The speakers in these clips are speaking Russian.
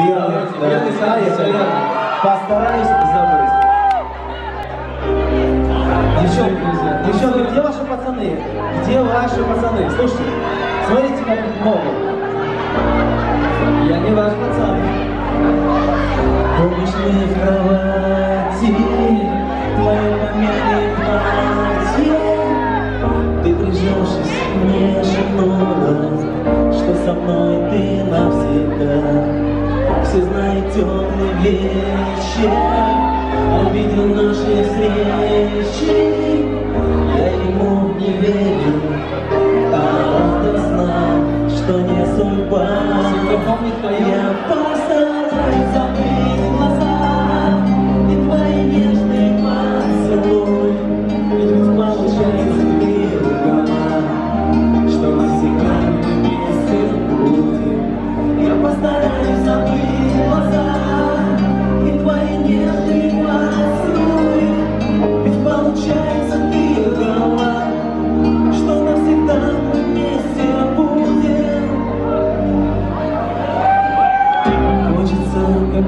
Белый, Да, белый всё верно. Постараюсь забыть. Девчонки, друзья. Девчонки, где ваши пацаны? Где ваши пацаны? Слушайте, смотрите, как их много. Я не ваш пацан. Помнишь ли в кровати твое помятое платье? Ты прижавшись мне шепнула, что со мной ты. Все знают темный вечер, увидел наши встречи. Я ему не верю, а он знал, что не судьба. Кто помнит, поем.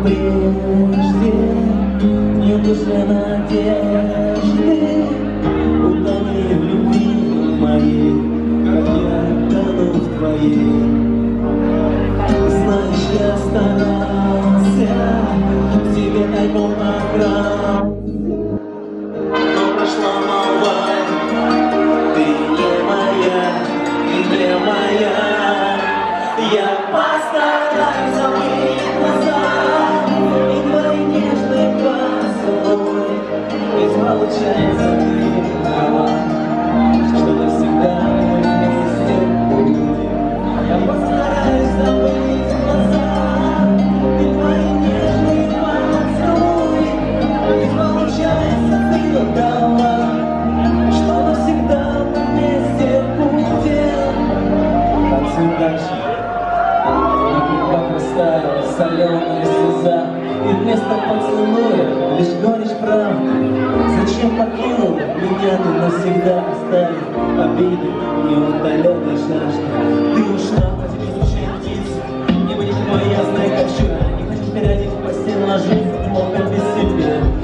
Прежде, нет уже надежды. Утони в любви моей, как я тону в твоей. Знаешь, я старался, в тебе тайком играл. Но прошла молва, ты не моя, ты не моя. Я постараюсь забыть вместо поцелуя. Лишь горечь правды. Зачем покинул меня ты навсегда оставил Обиды неутоленной жажды Ты ушла, потеряв звучание птиц Небо не твое, я знаю, как вчера Не хочу один в постель ложиться Плохо без тебя